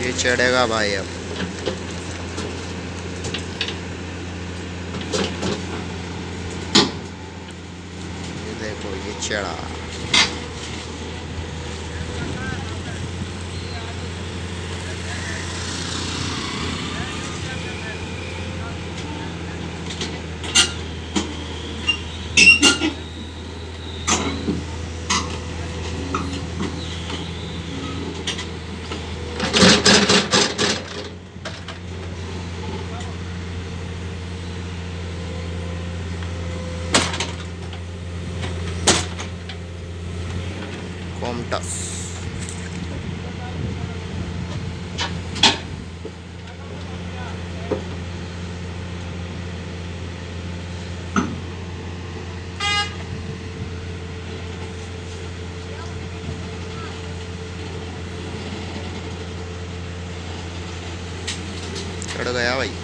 ये चढ़ेगा भाई अब। ये देखो ये चढ़ा। कोमटस चढ़ गया भाई